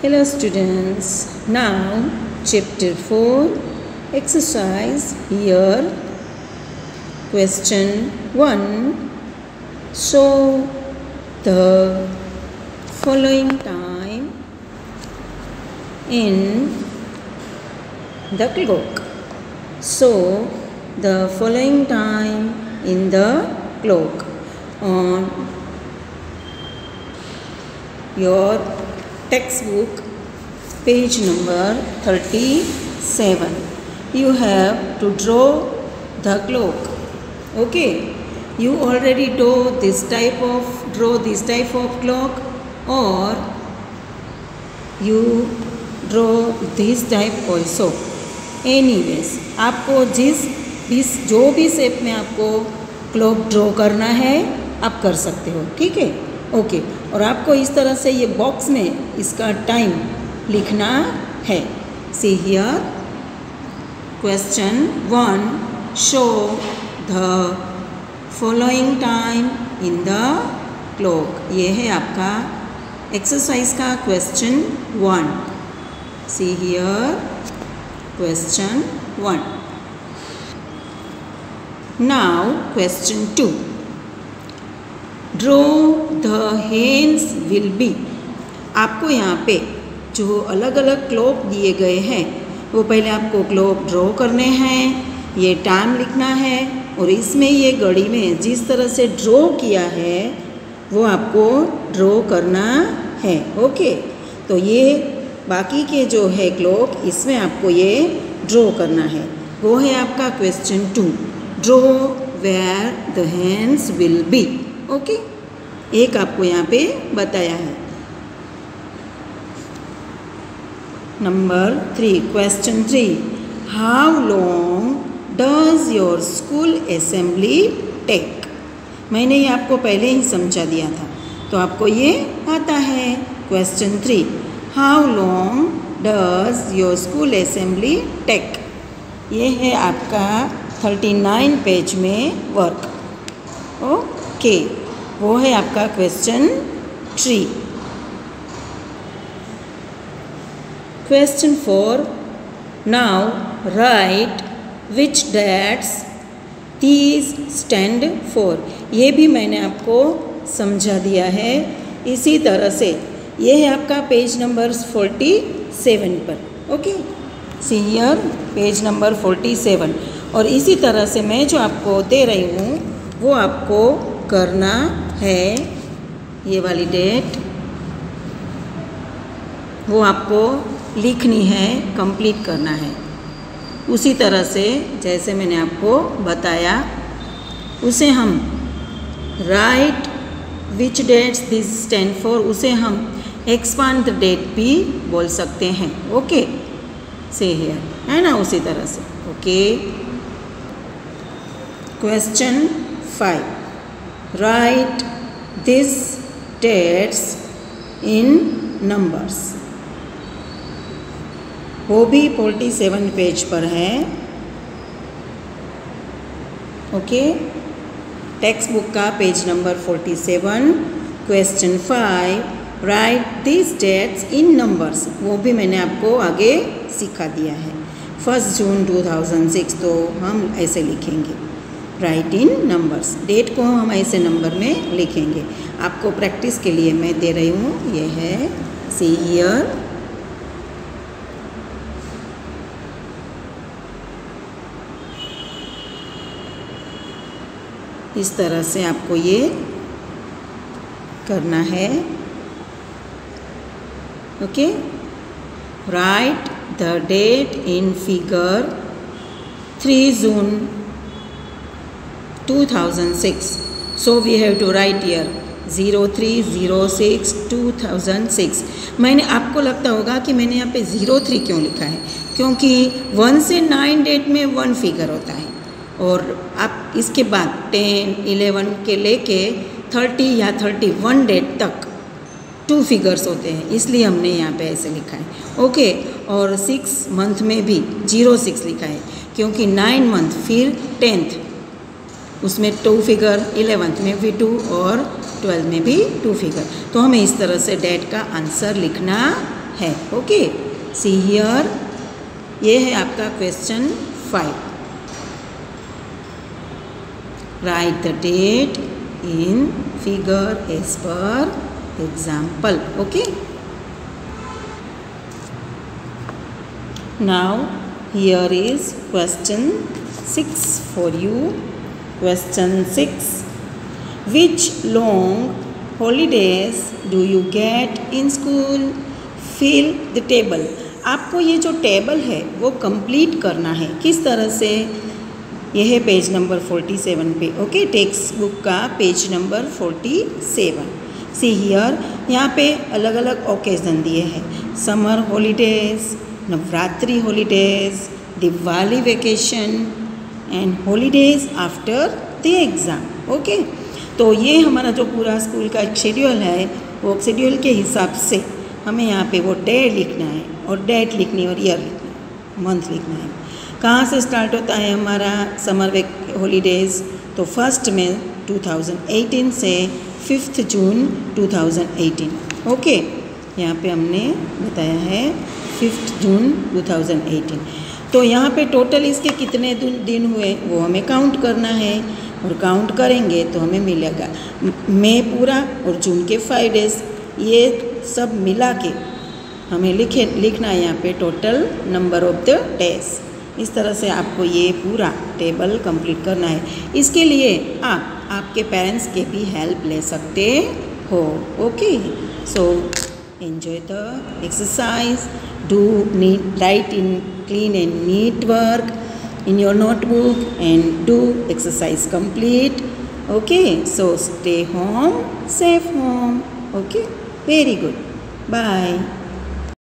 Hello students, now chapter 4 exercise here. Question 1 show the following time in the clock. So the following time in the clock on your textbook page number thirty seven you have to draw the clock okay you already do this type of draw this type of clock और you draw this type also anyways आपको जिस भी, जो भी सेप में आपको clock draw करना है, आप कर सकते हो, ठीक है? Okay okay. और आपको इस तरह से ये बॉक्स में इसका टाइम लिखना है। See here question one show the following time in the clock ये है आपका एक्सरसाइज का question one see here question one now question two draw the hands will be आपको यहाँ पे जो अलग अलग क्लॉक दिए गए हैं, वो पहले आपको क्लॉक ड्रॉ करने हैं, ये टाइम लिखना है, और इसमें ये घड़ी में जिस तरह से ड्रॉ किया है, वो आपको ड्रॉ करना है ओके तो ये बाकी के जो है क्लॉक इसमें आपको ये ड्रॉ करना है। वो है आपका question two draw where the hands will be okay एक आपको यहाँ पे बताया है। Number three question three how long does your school assembly take मैंने ये आपको पहले ही समझा दिया था तो आपको ये आता है। Question three how long does your school assembly take ये है आपका थर्टी नाइन पेज में वर्क ओके वो है आपका question three question four now right which that's तीस स्टैंड फोर ये भी मैंने आपको समझा दिया है। इसी तरह से ये है आपका पेज नंबर फोर्टी सेवन पर। Okay see here page number forty seven और इसी तरह से मैं जो आपको दे रही हूँ, वो आपको करना है ये वाली डेट वो आपको लिखनी है कंप्लीट करना है। उसी तरह से जैसे मैंने आपको बताया, उसे हम write which dates this stand for उसे हम एक्सपांड डेट भी बोल सकते हैं। ओके से हियर है ना? उसी तरह से। Okay question five write this dates in numbers वो भी फोर्टी सेवन पेज पर है। ओके टेक्स्ट बुक का page number forty seven question five write this dates in numbers वो भी मैंने आपको आगे सिखा दिया है। फ़र्स्ट जून 2006 तो हम ऐसे लिखेंगे। राइट इन नंबर्स डेट को हम ऐसे नंबर में लिखेंगे। आपको प्रैक्टिस के लिए मैं दे रही हूँ। ये है सी ईयर इस तरह से आपको ये करना है। Okay? Write the date in figure three June 2006 so we have to write here 0306 2006 मैंने आपको लगता होगा कि मैंने यहाँ पे ज़ीरो थ्री क्यों लिखा है? क्योंकि वन से नाइन डेट में वन फिगर होता है। और आप इसके बाद टेन इलेवन के लेके थर्टी या थर्टी वन डेट तक टू फिगर्स होते हैं। इसलिए हमने यहाँ पे ऐसे लिखा है। ओके, और सिक्स मंथ में भी ज़ीरो सिक्स लिखा है। क्योंकि नाइन मंथ फिर टेंथ उसमें टू फिगर इलेवेंथ में भी टू और ट्वेल्थ में भी टू फिगर तो हमें इस तरह से डेट का आंसर लिखना है ओके सी हियर ये है आपका question five write the date in figure as per example okay now, here is question 6 for you. Question 6 which long holidays do you get in school? Fill the table. आपको ये जो table है, वो complete करना है। किस तरह से? यह है पेज नंबर 47 पे ओके टेक्स्ट बुक का पेज नंबर 47 सी हियर यहाँ पे अलग अलग ओकेज़न दिए हैं। Summer holidays Navratri holidays Diwali vacation and holidays after the exam okay तो ये हमारा जो पूरा स्कूल का शेड्यूल है, वो शेड्यूल के हिसाब से हमें यहाँ पे वो डे लिखना है और डेट लिखनी और ईयर लिखना है मंथ लिखना है। कहाँ से स्टार्ट होता है हमारा समर वेक हॉलीडेज़ तो फ़र्स्ट में 2018 से फिफ्थ जून 2018 ओके यहाँ पे हमने बताया है फिफ्थ जून 2018 तो यहाँ पे टोटल इसके कितने दिन हुए, वो हमें काउंट करना है। और काउंट करेंगे तो हमें मिलेगा। मई पूरा और जून के फाइव डेज़ ये सब मिला के हमें लिखे, लिखना है यहाँ पे total number of the days इस तरह से आपको ये पूरा टेबल कंप्लीट करना है। इसके लिए आप, आपके पेरेंट्स के भी हेल्प ले सकते हो okay so enjoy the exercise do neat write in clean and neat work in your notebook and do exercise complete. Okay so stay home safe home. Okay very good. Bye